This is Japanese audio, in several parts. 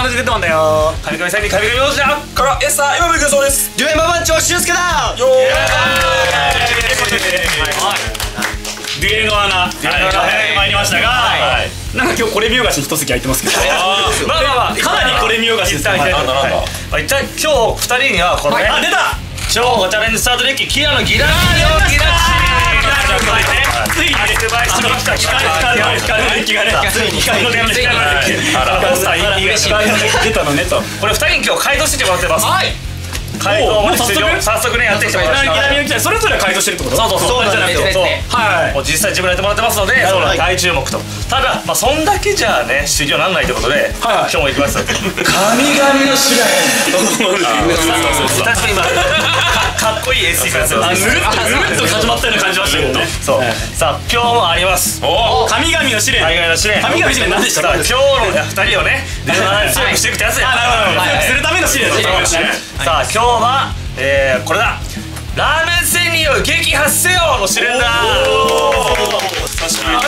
つやりですデュエマのジデッドマンだよ。神々さんに神々王子だ。からエサ今向くそうです。デュエマ番長俊介だ。よデュエの穴はい参りましたが。なんか今日これ見よがしに一席空いてますけど。まあまあまあかなりこれ見よがしです一旦一旦なんだなんだはい。まあ一旦今日二人にはこのねあ出た。超チャレンジスタートデッキキアのギラッキのギラッついに発売しました光る光る光るデッキがねついに。光のデッキ光のデッキあらポスターいい嬉しい光のデッキ出たのねとこれ二人に。今日改造してもらってますはい改造おも早速早速ねやってきてもらいましたそれぞれ改造してるってことそうそうそうじゃなくてはいもう実際自分でやってもらってますのでその大注目とただまあそんだけじゃね修行なんないということで今日も行きます神々の試練確かに。今かかっこいい SE があぬるっとぬるっと始まったような感じましたけど。ねそう。さあ今日もあります。お神々の試練。海外の試練。神々の試練何でした？今日の二人をね強くしていくってやつや。あなるほど。強くするための試練さあ今日はえーこれだ。ラーメン仙人を撃破せよの試練だ。な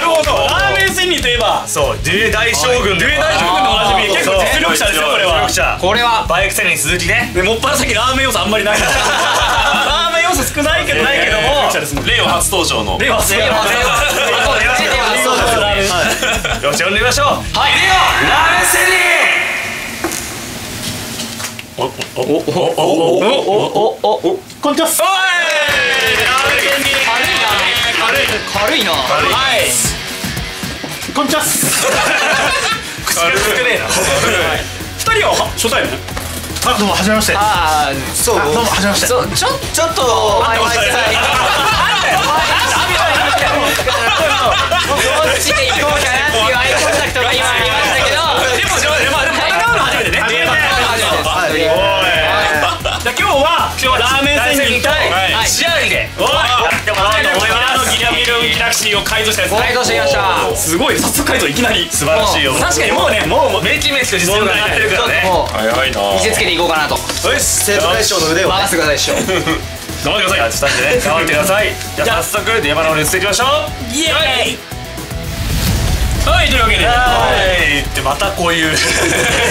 るほど。ラーメン仙人といえば。そうデュエ大将軍デュエ大将軍でおなじみ。結構実力者ですよこれは実力者これは。バイク仙人鈴木ね。でもっぱら先ラーメン要素あんまりない。ラーメン要素少ないけどないけども。令和初登場の。令和令和令和そうですねそうですねよし呼んでみましょうはい。レオラーメン仙人こんにちは軽いなはいこんにちは口が少ねえな二人は初対面？あどうもはじめまして。ああそう。どうもはじめまして。そうちょちょっと前前 どっちで行こうかなっていうアイコンタクトが今ありました今日は今日はラーメン仙人い。試合で。やってもらいたいと思います。ギラミルギラクシーを改造したやつ。改造してきましたす。ごい早速改造いきなり素晴らしいよ確かにもうねもうめきめきと実力が上がってるからね早いな見せつけていこうかなと生徒会長の腕を任せてください師匠頑張ってください頑張ってくださいじゃあ早速電話の方に移っていきましょうイエーイはいというわけではい。ってまたこういう。す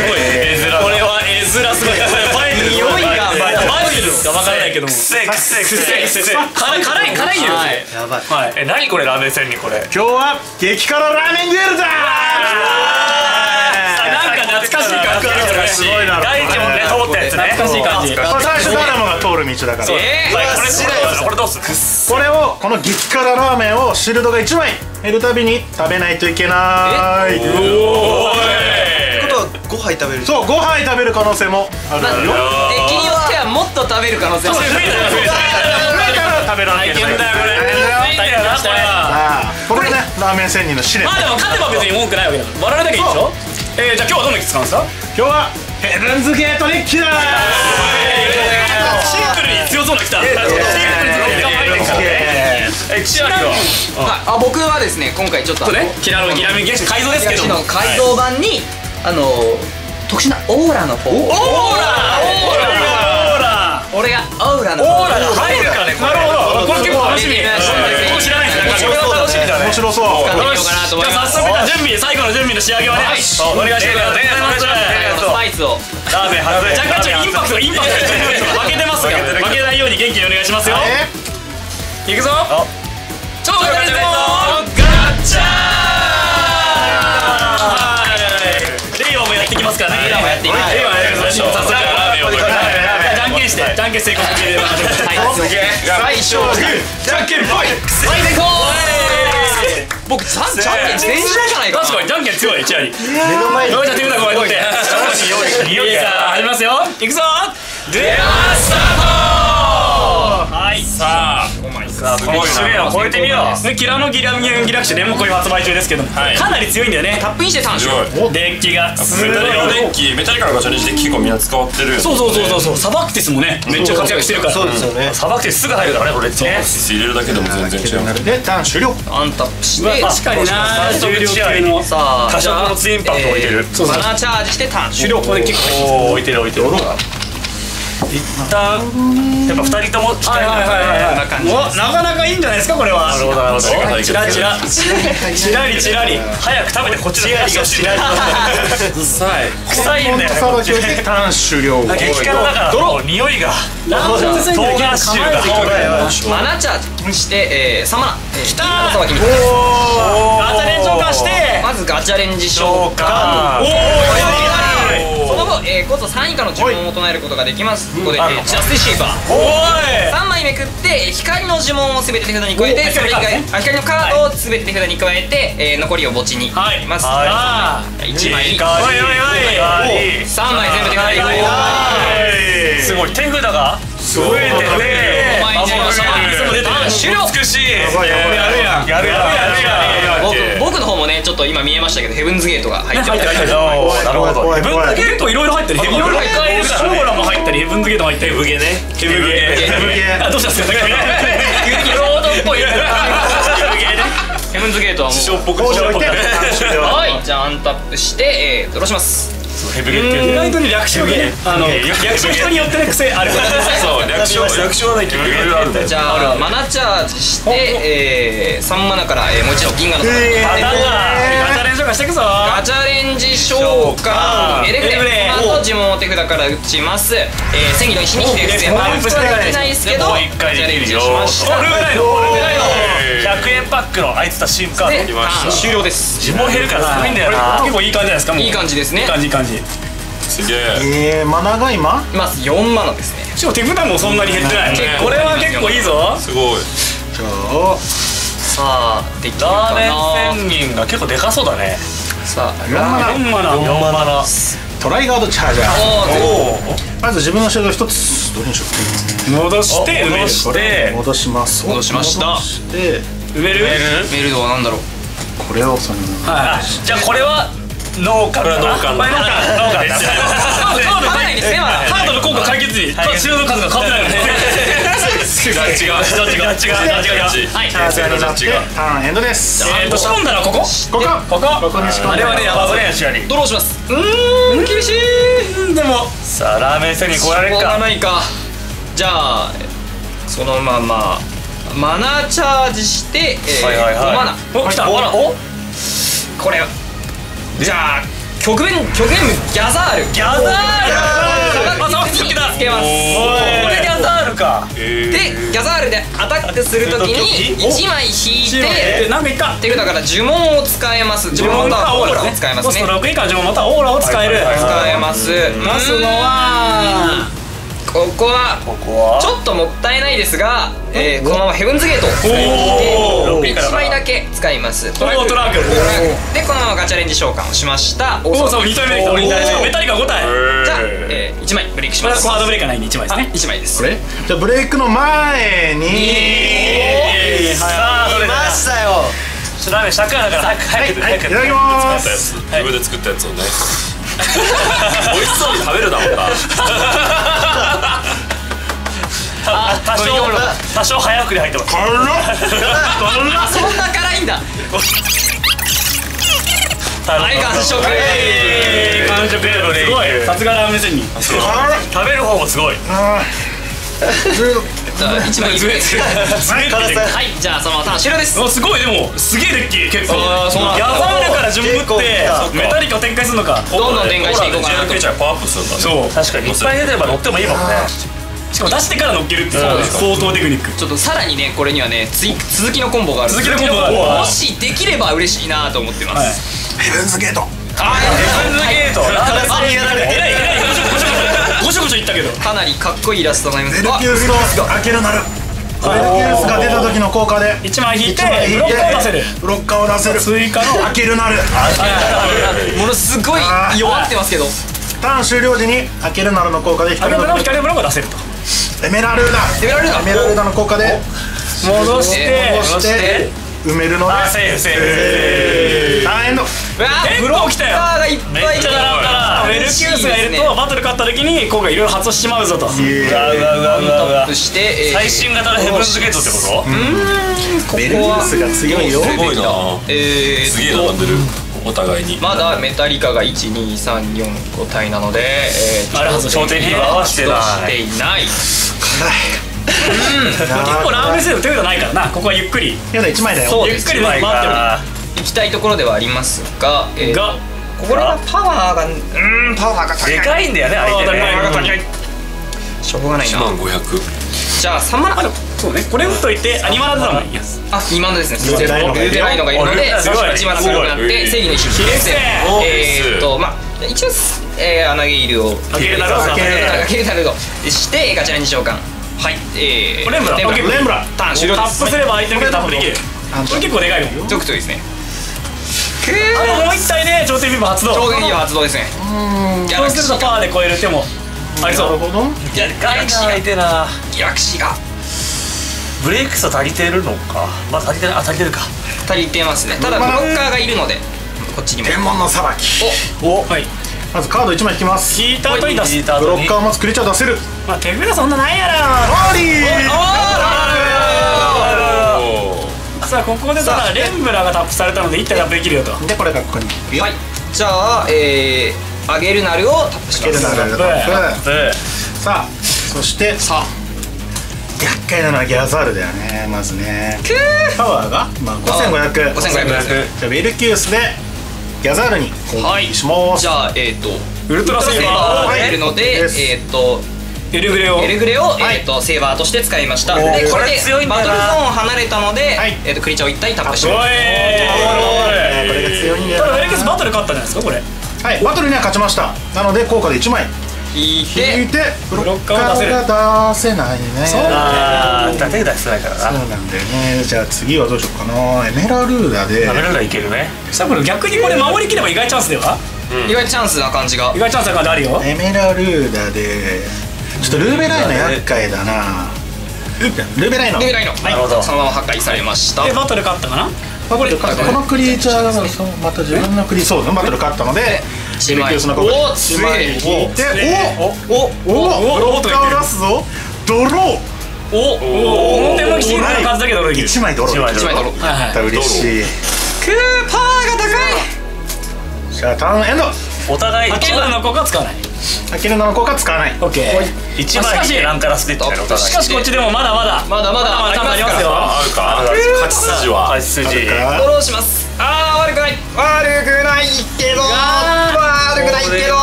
ごい絵面これは絵面すごい映えてる匂いが映えてるか？分からないけども。くせくせくせくせ辛い辛い辛いよはいやばいはいえ何これラーメン仙人これ今日は激辛ラーメンデュエルだなんか懐かしい感じしいすごいな。大地もね通ったやつね懐かしい。感じこれ最初誰もが通る道だから。えはいこれこれどうする？これどうする？これをこの激辛ラーメンをシールドが1枚減るたびに食べないといけない。ことは5杯食べる？そう5杯食べる可能性もあるよ。敵によってはもっと食べる可能性も上から食べられない大変だよこれ。大変だこれああこれねラーメン仙人の試練まあでも勝てば別に文句ないわけだから。我々だけいいでしょ？えーじゃあ今日はどんな機使うんですか？今日はヘブンズゲートデッキだ。シンプルに強そうな来たシンプルにえ千秋ははい。あ僕はですね今回ちょっとねキラのギラミンゲシ改造ですけど東の改造版にあの特殊なオーラの方オーラオーラ。俺がオーラの方。オーラが入るかねこれ。なるほど。これ結構楽しみ。ね僕知らない楽しみだね。面白そう。よう。かなと思いじゃあます早速準備最後の準備の仕上げをねはい。お願いしてくださいお願いします。スパイスをラーメン外れ若干ちょっとインパクトがインパクトが負けてますから負けないように元気にお願いしますよ。えい。くぞ。超ガチャガチャレイワもやってきますからね。レイワもやっていきます。レイワやりましょう早速ラーメンをじゃんけんしてじゃんけん成功して。入れましょうはい。最初じゃんけんぽい僕じゃんじゃんけん全勝じゃないか確かにじゃんけん強い一割目の前に。よいじゃあ手札こうやって。匂いがさあ始めますよ。いくぞ。ではスタートはい。さあ。さあこの試練を超えてみよう。ね。キラのギラミンギラクシュねもうこういう発売中ですけども。はい。かなり強いんだよね。タップインしてたんでしょ強い。デッキがすごい。メタリカのデッキメタリカのガチャレンジデッキ結構みんな使ってる。よねそうそうそうそうそう。サバクティスもねめっちゃ活躍してるから。そうですよね。さばくてすぐ入るからねこれってね入れるだけでも全然違う。でターン終了。アンタップして。確かにな。重量級のさあ多少のツインパクト置いてる。バナーチャージしてターン。終了ここで結構おお置いてる置いてる。一旦やっぱ二人とも来たいはいはいはいはい。おなかなかいいんじゃないですかこれは。なるほどなるほどチラチラ。チラリチラリ。早く食べてこっちの話をしない。臭い。臭いんだよ。さばきをしてターン終了。激辛だからもう匂いが唐辛子がマナチャーして、えー、サマナ。きたー。ガチャレンジョーカーして。まずガチャレンジ召喚おその後、えー、こそ3以下の呪文を唱えることができます。ここで、えー、ジャスティスシェイパー。おい。3枚めくって光の呪文を全て手札に加えておそれ以外光あ光のカードを全て手札に加えて、えー、残りを墓地にはい入れます、あ1枚い。い香りおいおいおい3枚全部手札に加えて。すごい。手札が増えてねお前にもしあ終了。美しいやるやん。やるやるやるやる僕僕の方もねちょっと今見えましたけどヘブンズゲートが入ってなるほどヘブンズゲートいろいろ入ってるヘブンズゲート。いろいろ入ってるショーラも入ったりヘブンズゲートも入ったりヘブゲねヘブゲヘブゲあどうしたんですか？ロードっぽいヘブンズゲートはも塩っぽく。こうしておいてターン終了うはい。じゃあアンタップして、えー、ドローしますヘブゲっていう。意外とね略称がねあの略称人によってね癖ある そう略称。略称はないけどいろいろあるんだよ。じゃあマナチャージして、えー、3マナから、えー、もう一度銀河のえガチャレンジョーカーしていくぞガチャレンジ召喚。エレグレの後呪文を手札から打ちます、えー、戦技の石に手札マウントはできないですけどもう一回ガチャレンジしました。これぐらいの。これぐらいの。100円パックのあいつた新カーでド終了です。呪文減るからすごいんだよな。結構いい感じじゃないですかいい感じですね。いい感じ感じ。すげえ。えー、マナが今まず4マナですね。しかも手札もそんなに減ってない結構 これは結構いいぞ。すごい。じゃあさあできるかラーメなン仙人が結構でかそうだね。さあ4マナ4マナ4マナトライガードチャージャー。おーまず自分のシールド1つどれにしよう？か戻して。埋める。戻して。戻します。戻しました。戻して。埋める？メル？ドは何だろう？これをそのはあじゃあこれは農家かなこれは農家農家農家だカードカード買わないカードの効果解決時ただ白の数が変わってないのね違う違う違う違う違う違うはいチャージャーになってターンエンドですえーと仕込んだらここここここここに仕込んであれはねやばそうねシュアリドローしますうーん厳しいでもさあラーメン仙人超えられうかないかじゃあそのままマナーチャージして、えーはいはいはい5マナお来たおおこれじゃあ局面局面ギャザール。ギャザール。つけます。これギャザールか。でギャザールでアタックするときに1枚引いえてなんかいった。手札から呪文を使えます。呪文かオーラを使えますね。ポスト6以下の呪文またオーラを使える。はいはいはい使えます。出すのはここはここは？ちょっともったいないですが、えーこのままヘブンズゲートをおー！1枚だけ使います。トおー！トラック。でこのままガチャレンジ召喚をしました。おおおそう2体目できたメタリカ5体じゃあ、え1枚ブレイクしまますハードブレーカーないんで1枚ですね。1枚です。これ？じゃあブレイクの前に。さあそれましたよ。ちょっとラーメン尺だから早く早くはいい早く。ただきま作ったやす。つ自分で作ったやつをね。美味しそうに食べるだろうな多少多少早送り入ってます。あそんな辛いんだ。はい完食。完食すごい。さすがラーメン仙人。食べる方もすごい。じゃあ1枚ブレイクはいじゃあそのままターン終了です。おすごいでもすげえデッキ。結構。ヤザールから順ぶってメタリカを展開するのか。どんどん展開していこうかなと。パワーアップするんだね。そう。確かに。いっぱい出てれば乗ってもいいもんねしかも出してから乗っけるっていう相当テクニック。ちょっとさらにねこれにはねつい続きのコンボがある続きのコンボがある。もしできれば嬉しいなと思ってます、ヘブンズゲート。あヘブンズゲート。ラー。メン仙人えらいえらいごしょごしょごしょごしょいったけどかなりかっこいいイラストになりますベルキュースと開けるなるベルキュースが出た時の効果で1枚引いてブロックを出せるブロッカーを出せる追加の開けるなるものすごい弱ってますけどターン終了時に開けるなるの効果であ光のブロックを出せるとエメラルダ。エメラルダ。エメラルダの効果で。戻して。そして。埋めるので。あセーフセーフターンエンドうわ結構来たよーがいっぱい。めっちゃ並んだな。ウェルキュースがいるとバトル勝った時に効果いろいろ発動しちまうぞと。うわうわうわうわ。して、えー。最新型のヘブンズゲートってこと？ここベルキューはスが強いよ。すごいな。えーすげえ並んでる。お互いに。まだメタリカが12345体なので、えー、あれはそう頂点フィーバーはしてない。していない結構ラーメンセル手がないからな。ここはゆっくり。やだ1枚だよ。ゆっくり待って行きたいところではありますが、えーが？これはパワーがうーんパワーが高い。でかいんだよね相手あーね。だからしょうがない1な万500じゃあ3万あそうね。これ打っといてアニマラズだもんいやあ2万ですね。ルーテライノがいるルーテライノがいるのですごい1万強くなって正義の一種キレッセえーっとまあ一応えーアナゲイルをアゲルナルアゲルナルアしてガチャラに召喚はいえーレンブラレンブラターン終了タップすれば相手のタップできる。これ結構でかいよ。続とですね。のもう一体ね頂点ビーム発動。超電流発動ですね。そうするとパワーで超える手もありそう。なるほど。いやでかいな相手なギャラクシーが。ブレイクス足りてるのか？まあ足りてるあ足りてるか。足りてますね。ただブロッカーがいるのでこっちにも。天文の裁き。お。はいまずカード1枚引きます。引いた後に出す。ブロッカーーを持つクリーチャー出せる。まあ手札そんなないやろ。パーリーさあここでただレンブラがタップされたので1体タップできるよとでこれがここに行くよはいじゃあえー、アゲルナルをタップしケますルナルタップでさあそしてさあ厄介なのはギャザールだよねまずねパワーが、まあ、5500 5500じゃあウィルキュースでギャザールに攻撃します、じゃあえっ、ー、とウルトラセーバがー入るので、です。えっ、ー、とエルグレをエルグレを、はい。えー、とセーバーとして使いました。でこれでバトルゾーンを離れたので、はい。えー、とクリーチャーを1体タップします。これが強いんだよただウェルケスバトル勝ったんじゃないですかこれ。はい。バトルには勝ちました。なので効果で1枚引いて引いてブロッカーを出せる。ーが出せないね。そうだ手出してないからな。なんだよね。じゃあ次はどうしようかな。エメラルーダで。食べるらいけるね。さあこれ逆にこれ守りきれば意外チャンスでは？意外とチャンスな感じが。意外チャンスな感じあるよ。エメラルーダで。ちょっとルーベライノ厄介だな。ルーベライノでないの、なるほど。そのまま破壊されました。でバトル勝ったかな？バトル勝ったこのクリーチャーがそうまた自分のクリそうバトル勝ったので一枚ウィルキュースの効果おー1枚引いておおおおおブロッカーを出すぞドローお表向きシールの数だけドロー。できる1枚ドロー一枚1枚ドローはいはい嬉しいくーパワーが高いじゃあターンエンドお互いアケルナの効果は使わないアキルナの効果使わないオッケー一枚引いてランカラスでってやるお互いしかしこっちでもまだまだまだまだまだチャンスありますよあるか勝ち筋は勝ち筋あるかドローしますあー悪くない。悪くないけど。悪くないけど。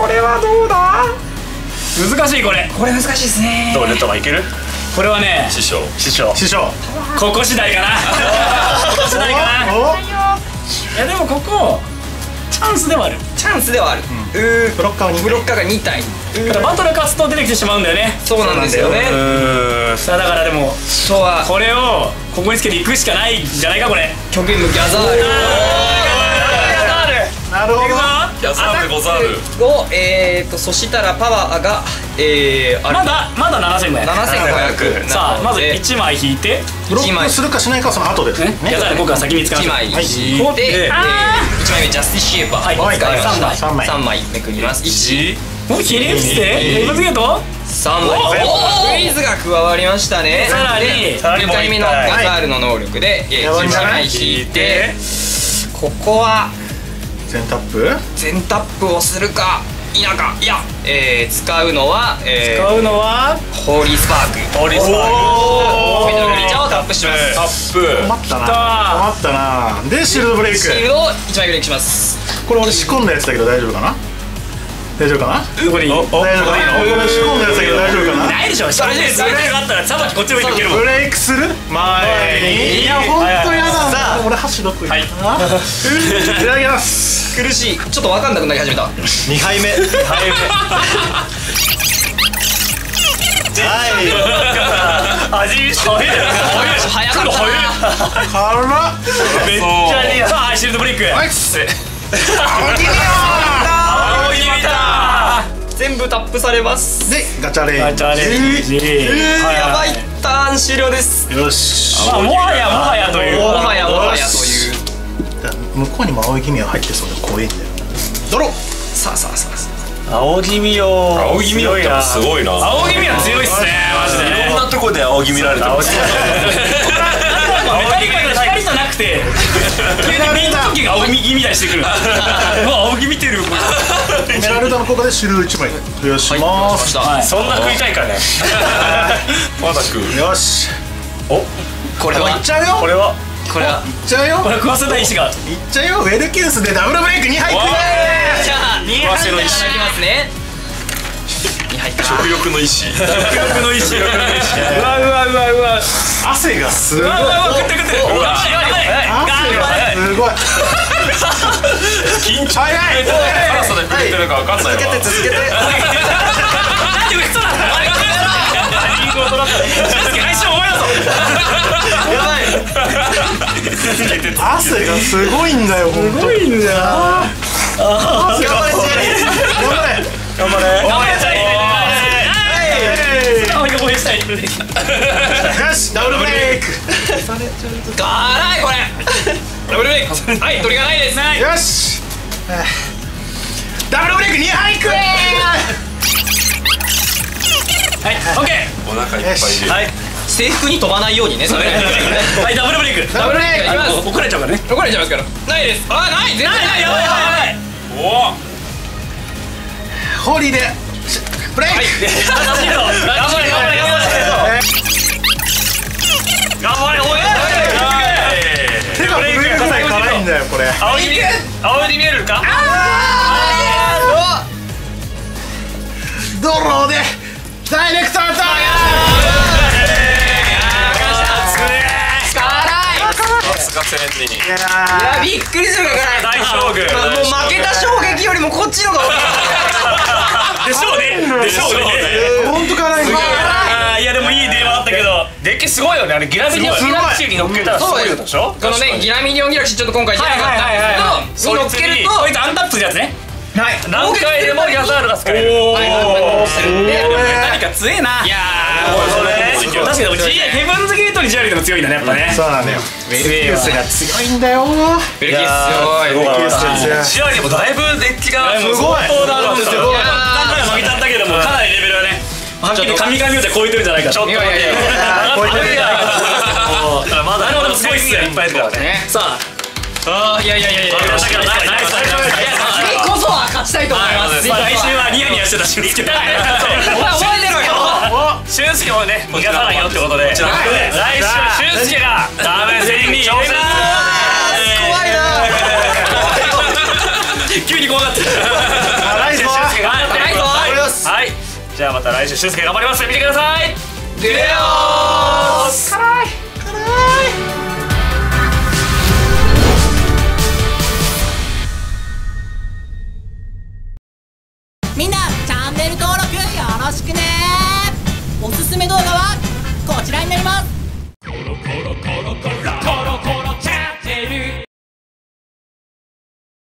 これはどうだ？難しいこれ。これ難しいですね。どうレッドマンいける？これはね師匠。師匠。師匠。ここ次第かな。ここ次第かな。いおやでもここチャンスではある。チャンスではある、うー。ブロッカーを2ブロッカーが2体。ただバトル勝つと出てきてしまうんだよね。そうなんですよね。うーんさあだからでもこれをここにつけていくしかないんじゃないかこれ。極限のギャザー。ルなるほどギャザールでござる。をえーとそしたらパワーがえー、あまだまだ7500 7500さあまず1 1枚引いて。ブロックするかしないかはその後で。すね。僕は先に使いま枚す引い。て、えー、あ1枚目ジャスティシエーバー。をはい。使いました、はい三枚。3枚めくります。1もうひれ伏して？一発ゲート3枚。おクイズが加わりましたね。さらに。で2回。目のガザールの能力で、えー、やばい。んじゃ1ない枚引いて。ここは全タップ？全タップをするか否かいや、えー、使うのは、えー、使うのは？ホーリースパーク。オリスパメタルクリー。チャーをタップします。タップ困ったな。困ったな。でシールドブレイク。シールドを1枚ブレイクします。これ俺仕込んだやつだけど大丈夫かな？大丈夫かな？どこに。大丈夫かな？これ仕込んだやつだけど大丈夫かな？ないでしょ。それでそれ。があったらさばきこっち向いけるもん。ブレイクする？前に。いやほんとやだ俺箸どこ行ったな、い、ただきます苦しい。ちょっと分かんなくなり始めた。2杯目。味見して早い。早かったな。辛っめっちゃい。い。さあシールドブレイクはい。青い見た全部タップされます。でガチャレンガチャレンジ。はい。やばいターン終了です。よし。まあもはやもはやという。もはやもはやという。向こうにも青い君が入ってそうで怖いんだよ。ドロー。さあさあさあさ青気味よ青気味だったらすごいな。青気味は強いっすねマジで。いろんなとこで青気見られてます。メタリカの光じゃなくて急にビート時が青木みたいにしてくる。うわ青木見てる。エメラルドの効果で汁1枚。増やします、はい。そんな食いたいかね。まだ食うよし。これは？いっちゃうよ。これは？これは？いっちゃうよ。これ食わせない石がいっちゃうよ。ウェルキュースでダブルブレイク2敗わじゃあ2わせの石いただきます。ね2入った食欲の意志。食欲の石ううわうわうわうわ。汗がすごい。わうわうわ食って食って。すごい緊張早い辛さで触れてるか分かんないわ続けてなんで嘘なんだあれリンゴを取らせた俊介来週お前だぞやばい。汗がすごいんだよすごいんだよ頑張れ。頑張れ。頑張れ頑張れチャリー青木応援したいよしダブルブレイク。辛いこれはい鳥がないです。ない。よし。はあダブルブレイク2敗くれはいオッケお腹いっぱいで。はい。制服に飛ばないようにねそれ。ー はいダブルブレイク。ダブルブレイク。いきます。怒られちゃうからね。怒られちゃいますから。ないです。あない。全然ない。やばいやばいやばい。おホーリーで。ブレイク。頑張れ頑張れ頑張れ。頑張れおいんだよこれ。青に見える青に見えるかドローでダイレクトアタッさすがセレンディにクいやいやびっくりするから大将軍もう負けた衝撃よりもこっちの方がでしょうねでしょうねーほんと辛い。んいやでもいい電話あったけど。デッキすごいよね。あれギラビリオギラクシーに乗っけたらすごいことでしょ？このねギラミニオンギラクシーちょっと今回出なかったんですけどに乗っけるとこいつアンタップする。やつねはい何回でもギャザールが使えるおおで何か強えな。いやこれ確かにヘブンズゲートに JR でも強いんだねやっぱね。そうなんだよウェルキュースが強いんだよ。ーベルキーすごいウェルキュースが強い試合にもだいぶデッキがすごい相当なるんですよい。やだから負けちゃったけどもかなりレベルはっきり神々を超えてるんじゃないかと。ちょっと待ってよあすごいっすよ。いっぱいいるからね。ね。さあ。あいやいやいやいやナイスナイスナイス次こそは勝ちたいと思いますまあ来週はニヤニヤしてた俊介だお前覚えてろよ俊介もね逃がさないよってことで来週俊介がラーメン戦にた来週俊介頑張ります。見てください。デュエオスみんなチャンネル登録よろしくね。おすすめ動画はこちら